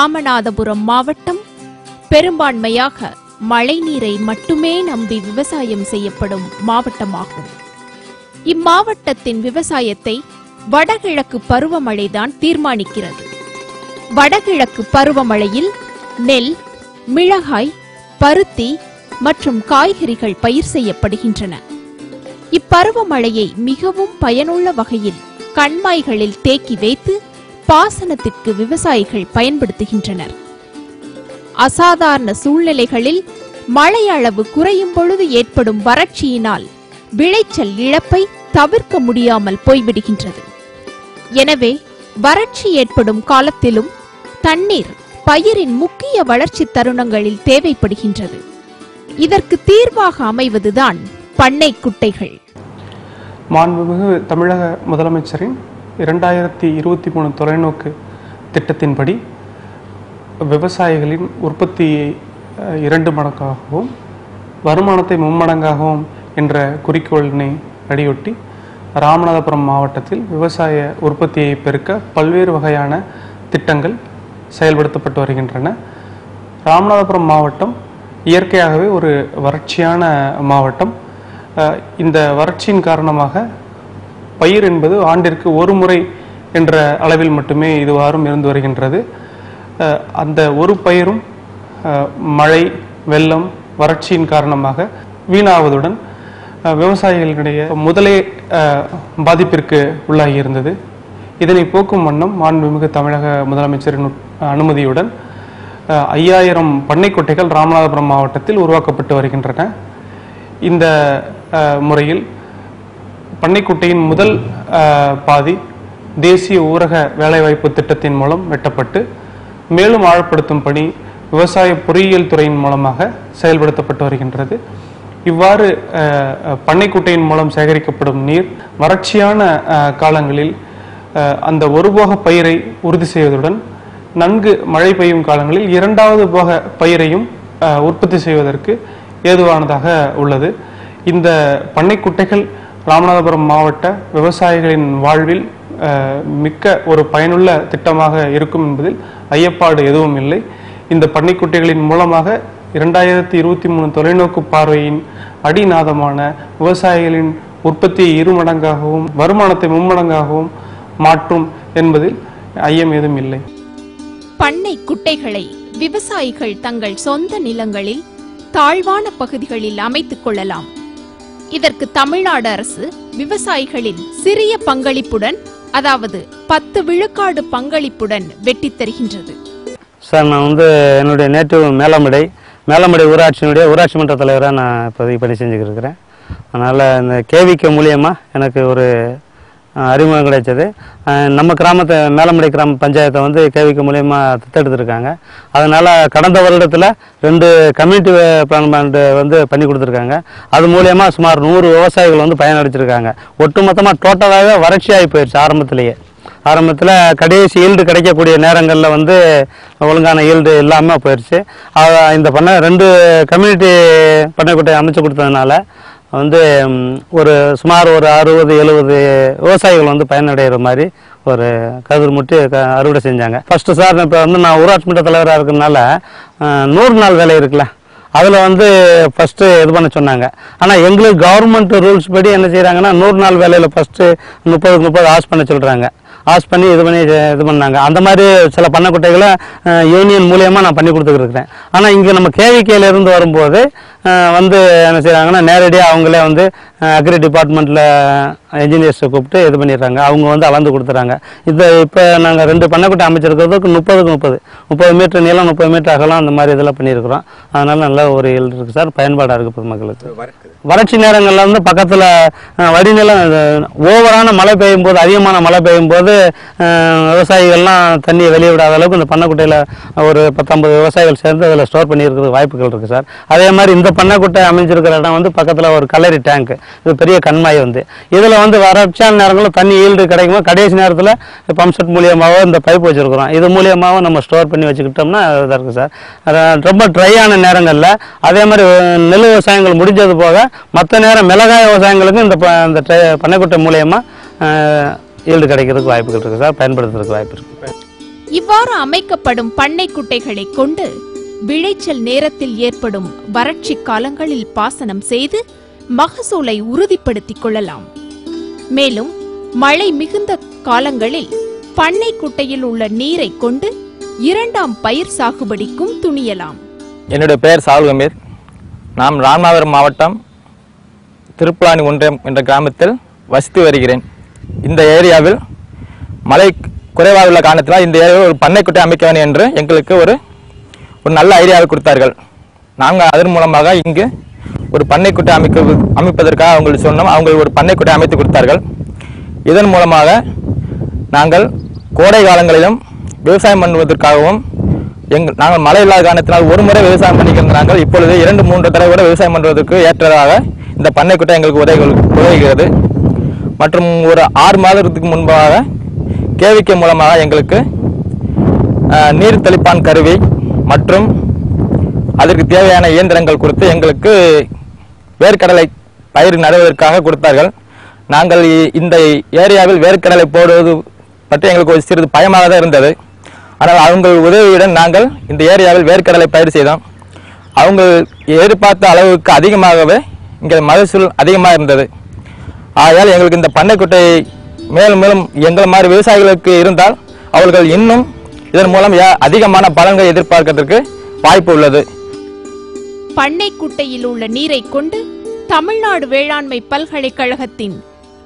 ராமநாதபுரம் மாவட்டம் பெரும்பான்மையாக மழைநீரை மட்டுமே நம்பி விவசாயம் செய்யப்படும் மாவட்டமாகும். இம்மாவட்டத்தின் விவசாயத்தை வடகிழக்கு பருவமழைதான் தீர்மானிக்கிறது. வடகிழக்கு பருவமழையில் நெல் மிளகாய் பருத்தி மற்றும் காய்கறிகள் பயிர் செய்யப்படுகின்றன. இப்பருவமழையை மிகவும் பயனுள்ள வகையில் கண்மாய்களில் தேக்கி வைத்து பாசனத்திற்கு விவசாயிகள் பயன்படுத்துகின்றனர். அசாதாரண சூழ்நிலைகளில் மழை அளவு குறையும் பொழுது ஏற்படும் வறட்சியினால் விளைச்சல் இழப்பை தவிர்க்க முடியாமல் போய்விடுகின்றது. எனவே வறட்சி ஏற்படும் காலத்திலும் தண்ணீர் பயிரின் முக்கிய வளர்ச்சி தருணங்களில் தேவைப்படுகின்றது. இதற்கு தீர்வாக அமைவதுதான் பண்ணை குட்டைகள். மாண்புமிகு தமிழக முதலமைச்சரின் இரண்டாயிரத்தி இருபத்தி மூணு தொலைநோக்கு திட்டத்தின்படி விவசாயிகளின் உற்பத்தியை இரண்டு மடங்காகவும் வருமானத்தை மும்மடங்காகவும் என்ற குறிக்கோளினை அடியொட்டி ராமநாதபுரம் மாவட்டத்தில் விவசாய உற்பத்தியை பெருக்க பல்வேறு வகையான திட்டங்கள் செயல்படுத்தப்பட்டு வருகின்றன. ராமநாதபுரம் மாவட்டம் இயற்கையாகவே ஒரு வறட்சியான மாவட்டம். இந்த வறட்சியின் காரணமாக பயிர் என்பது ஆண்டிற்கு ஒரு முறை என்ற அளவில் மட்டுமே இதுவாறும் இருந்து வருகின்றது. அந்த ஒரு பயிரும் மழை வெள்ளம் வறட்சியின் காரணமாக வீணாவதுடன் விவசாயிகளுடைய விவசாயிகளிடையே முதலே பாதிப்பிற்கு உள்ளாகி இருந்தது. இதனை போக்கும் வண்ணம் மாண்புமிகு தமிழக முதலமைச்சரின் அனுமதியுடன் ஐயாயிரம் பண்ணைக்கொட்டைகள் ராமநாதபுரம் மாவட்டத்தில் உருவாக்கப்பட்டு வருகின்றன. இந்த முறையில் பண்ணைக்குட்டையின் முதல் பாதி தேசிய ஊரக வேலைவாய்ப்பு திட்டத்தின் மூலம் வெட்டப்பட்டு மேலும் ஆழப்படுத்தும் பணி விவசாய பொறியியல் துறையின் மூலமாக செயல்படுத்தப்பட்டு வருகின்றது. இவ்வாறு பண்ணைக்குட்டையின் மூலம் சேகரிக்கப்படும் நீர் வறட்சியான காலங்களில் அந்த அந்த ஒருபோக பயிரை உறுதி செய்வதுடன் நன்கு மழை பெய்யும் காலங்களில் இரண்டாவது போக பயிரையும் உற்பத்தி செய்வதற்கு ஏதுவானதாக உள்ளது. இந்த பண்ணைக்குட்டைகள் ராமநாதபுரம் மாவட்ட விவசாயிகளின் வாழ்வில் அஹ், மிக்க ஒரு பயனுள்ள திட்டமாக இருக்கும் என்பதில் ஐயப்பாடு எதுவும் இல்லை. இந்த பண்ணைக்குட்டைகளின் மூலமாக இரண்டாயிரத்தி இருபத்தி மூணு தொலைநோக்கு பார்வையின் அடிநாதமான விவசாயிகளின் உற்பத்தியை இருமடங்காகவும் வருமானத்தை மும்மடங்காகவும் மாற்றும் என்பதில் ஐயம் ஏதும் இல்லை. பண்ணை குட்டைகளை விவசாயிகள் தங்கள் சொந்த நிலங்களில் தாழ்வான பகுதிகளில் அமைத்துக் கொள்ளலாம். இதற்கு தமிழ்நாடு அரசு விவசாயிகளின் சிறிய பங்களிப்புடன் அதாவது பத்து விழுக்காடு பங்களிப்புடன் வெட்டி தருகின்றது. சார் நான் வந்து என்னுடைய நேட்டிவ் மேலமடை மேலமடை ஊராட்சியினுடைய ஊராட்சி மன்ற தலைவராக நான் இப்போதைக்கு பணி செஞ்சுக்கிட்டு இருக்கிறேன். அதனால் இந்த கேவிக்க மூலியமாக எனக்கு ஒரு அறிமுகம் கிடைச்சது. நம்ம கிராமத்தை மேலமடை கிராம பஞ்சாயத்தை வந்து கேவிக்கு மூலயமா தத்தெடுத்துருக்காங்க. அதனால் கடந்த வருடத்தில் ரெண்டு கம்யூனிட்டி பிளான் வந்து பண்ணி கொடுத்துருக்காங்க. அது மூலயமா சுமார் நூறு விவசாயிகள் வந்து பயனடைச்சிருக்காங்க ஒட்டுமொத்தமாக டோட்டலாகவே வறட்சி ஆகி போயிடுச்சு ஆரம்பத்திலேயே. ஆரம்பத்தில் கடைசி ஈல்டு கிடைக்கக்கூடிய நேரங்களில் வந்து ஒழுங்கான ஈல்டு இல்லாமல் போயிடுச்சு இந்த பண்ணை ரெண்டு கம்யூனிட்டி பண்ணைக்குட்டை அமைச்சு கொடுத்ததுனால வந்து ஒரு சுமார் ஒரு அறுபது எழுபது விவசாயிகள் வந்து பயனடைகிற மாதிரி ஒரு கதிர் முட்டி க அறுவடை செஞ்சாங்க. ஃபஸ்ட்டு சார் இப்போ வந்து நான் ஊராட்சி மன்ற தலைவராக இருக்கிறதுனால நூறு நாள் வேலை இருக்குல்ல அதில் வந்து ஃபஸ்ட்டு இது பண்ண சொன்னாங்க. ஆனால் எங்களுக்கு கவர்மெண்ட் ரூல்ஸ் படி என்ன செய்கிறாங்கன்னா நூறு நாள் வேலையில் ஃபஸ்ட்டு முப்பதுக்கு முப்பது ஆஸ் பண்ண சொல்கிறாங்க ஆஸ் பண்ணி இது பண்ணி இது பண்ணாங்க. அந்த மாதிரி சில பண்ணக்குட்டைகளை யூனியன் மூலியமாக நான் பண்ணி கொடுத்துருக்குறேன் ஆனால் இங்கே நம்ம கேவிகேல வரும்போது வந்து என்ன செய்கிறாங்கன்னா நேரடியாக அவங்களே வந்து அக்ரி டிபார்ட்மெண்ட்டில் என்ஜினியர்ஸை கூப்பிட்டு இது பண்ணிடுறாங்க. அவங்க வந்து அளந்து கொடுத்துறாங்க. இது இப்போ நாங்கள் ரெண்டு பண்ணைக்குட்டை அமைச்சிருக்கிறதுக்கு முப்பதுக்கு முப்பது. முப்பது மீட்டர் நீளம் முப்பது மீட்டர் அகலம் அந்த மாதிரி இதெல்லாம் பண்ணியிருக்கிறோம். அதனால நல்ல ஒரு இது இருக்குது சார். பயன்பாடாக இருக்குது பொதுமக்களுக்கு. வறட்சி நேரங்களில் வந்து பக்கத்தில் வடிநிலம் ஓவரான மழை பெய்யும் போது அதிகமான மழை பெய்யும் போது விவசாயிகள்லாம் தண்ணியை வெளியே விடாத அளவுக்கு இந்த பண்ணைக்குட்டையில் ஒரு பத்தொம்பது விவசாயிகள் சேர்ந்து அதில் ஸ்டோர் பண்ணியிருக்கிறது வாய்ப்புகள் இருக்குது சார். அதே மாதிரி இந்த பண்ணைக்குட்டை அமைஞ்சிருக்கிற இடம் வந்து பக்கத்தில் ஒரு கலரி டேங்க் இது பெரிய கண்மாய் வந்து. இதில் வந்து வறட்சியான நேரங்களில் தண்ணி ஈல்டு கிடைக்குமோ? கடைசி நேரத்தில் பம்ப் செட் மூலியமாகவோ இந்த பைப் வச்சுருக்குறோம். இது மூலியமாகவும் நம்ம ஸ்டோர் பண்ணி வச்சுக்கிட்டோம்னா இதாக இருக்குது சார். ரொம்ப ட்ரையான நேரங்களில் அதே மாதிரி நெல் விவசாயங்கள் முடிஞ்சது போக மற்ற நேரம் மிளகாய் விவசாயங்களுக்கும் இந்த ப- இந்த பண்ணைக்குட்டை மூலியமாக ஈல்டு கிடைக்கிறதுக்கு வாய்ப்புகள் இருக்குது சார். பயன்படுத்துறதுக்கு வாய்ப்பு இருக்குது இவ்வாறு அமைக்கப்படும் பண்ணை குட்டைகளை கொண்டு விளைச்சல் நேரத்தில் ஏற்படும் வறட்சி காலங்களில் பாசனம் செய்து மகசூலை உறுதிப்படுத்திக் கொள்ளலாம். மேலும் மழை மிகுந்த காலங்களில் பண்ணை குட்டையில் உள்ள நீரை கொண்டு இரண்டாம் பயிர் சாகுபடிக்கும் துணியலாம். என்னுடைய பெயர் சாகுல் கம்பீர். நாம் ராமநாதபுரம் மாவட்டம் திருப்பலானி ஒன்றியம் என்ற கிராமத்தில் வசித்து வருகிறேன். இந்த ஏரியாவில் மழை குறைவாக உள்ள காரணத்தினால் இந்த ஏரியாவில் ஒரு பண்ணைக்குட்டை அமைக்க வேண்டும் என்று எங்களுக்கு ஒரு ஒரு நல்ல ஐடியாவை கொடுத்தார்கள். நாங்கள் அதன் மூலமாக இங்கு ஒரு பண்ணைக்குட்டை அமைக்க அமைப்பதற்காக அவங்களுக்கு சொன்னோம். அவங்க ஒரு பண்ணைக்குட்டை அமைத்து கொடுத்தார்கள். இதன் மூலமாக நாங்கள் கோடை காலங்களிலும் விவசாயம் பண்ணுவதற்காகவும் எங்கள் நாங்கள் மழை இல்லாத காரணத்தினால் ஒரு முறை விவசாயம் பண்ணிக்கிற இப்பொழுது இரண்டு மூன்று தடவை கூட விவசாயம் பண்ணுவதற்கு ஏற்றதாக இந்த பண்ணைக்குட்டை எங்களுக்கு உதவி உதவுகிறது. மற்றும் ஒரு ஆறு மாதத்துக்கு முன்பாக கேவிக்கை மூலமாக எங்களுக்கு நீர் தெளிப்பான் கருவி மற்றும் அதற்கு தேவையான இயந்திரங்கள் கொடுத்து எங்களுக்கு வேர்க்கடலை பயிர் நடுவதற்காக கொடுத்தார்கள். நாங்கள் இந்த ஏரியாவில் வேர்க்கடலை போடுவது பற்றி எங்களுக்கு ஒரு சிறிது பயமாக தான் இருந்தது. ஆனால் அவங்கள் உதவியுடன் நாங்கள் இந்த ஏரியாவில் வேர்க்கடலை பயிர் செய்தோம். அவங்க எதிர்பார்த்த அளவுக்கு அதிகமாகவே இங்கே மகசூல் அதிகமாக இருந்தது. ஆகையால் எங்களுக்கு இந்த பண்ணைக்குட்டை மேலும் மேலும் எங்கள் மாதிரி விவசாயிகளுக்கு இருந்தால் அவர்கள் இன்னும் இதன் மூலம் அதிகமான பலன்களை எதிர்பார்க்கறதுக்கு வாய்ப்பு உள்ளது. பண்ணை குட்டையில் உள்ள நீரை கொண்டு தமிழ்நாடு வேளாண்மை பல்கலைக்கழகத்தின்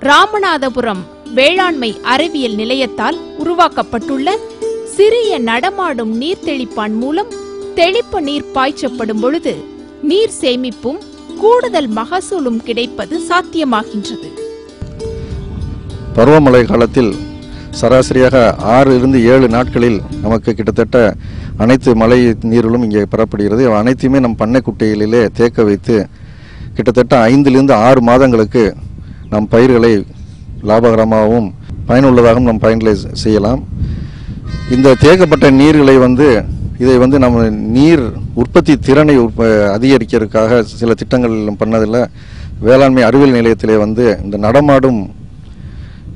ராமநாதபுரம் வேளாண்மை அறிவியல் நிலையத்தால் உருவாக்கப்பட்டுள்ள சிறிய நடமாடும் நீர் தெளிப்பான் மூலம் தெளிப்பு நீர் பாய்ச்சப்படும் பொழுது நீர் சேமிப்பும் கூடுதல் மகசூலும் கிடைப்பது சாத்தியமாகின்றது. பருவமழை காலத்தில் சராசரியாக ஆறு இருந்து ஏழு நாட்களில் நமக்கு கிட்டத்தட்ட அனைத்து மழை நீர்களும் இங்கே பெறப்படுகிறது. அனைத்தையுமே நம் பண்ணை குட்டைகளிலே தேக்க வைத்து கிட்டத்தட்ட ஐந்திலிருந்து ஆறு மாதங்களுக்கு நம் பயிர்களை லாபகரமாகவும் பயனுள்ளதாகவும் நாம் பயன்களை செய்யலாம். இந்த தேக்கப்பட்ட நீர்களை வந்து இதை வந்து நம்ம நீர் உற்பத்தி திறனை உற்ப அதிகரிக்கிறதுக்காக சில திட்டங்கள் பண்ணதில் வேளாண்மை அறிவியல் நிலையத்திலே வந்து இந்த நடமாடும்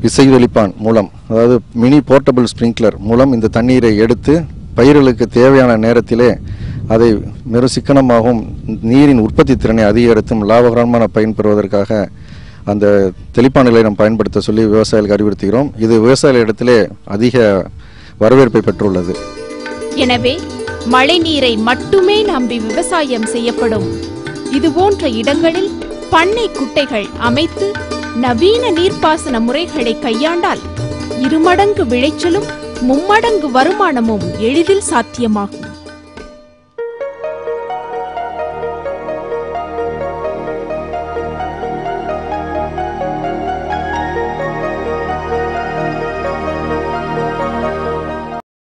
விசைதொலிப்பான் மூலம் அதாவது மினி போர்ட்டபிள் ஸ்ப்ரிங்க்லர் மூலம் இந்த தண்ணீரை எடுத்து பயிர்களுக்கு தேவையான நேரத்திலே அதை மிக சிக்கனமாகவும் நீரின் உற்பத்தி திறனை அதிகரித்தும் லாபகரமான பயன் பெறுவதற்காக அந்த தெளிப்பான்களை நாம் பயன்படுத்த சொல்லி விவசாயிகளுக்கு அறிவுறுத்துகிறோம். இது விவசாயிகளிடத்திலே அதிக வரவேற்பை பெற்றுள்ளது. எனவே மழை நீரை மட்டுமே நம்பி விவசாயம் செய்யப்படும். இது போன்ற இடங்களில் பண்ணை குட்டைகள் அமைத்து நவீன நீர்ப்பாசன முறைகளை கையாண்டால் இருமடங்கு விளைச்சலும் மும்மடங்கு வருமானமும் எளிதில் சாத்தியமாகும்.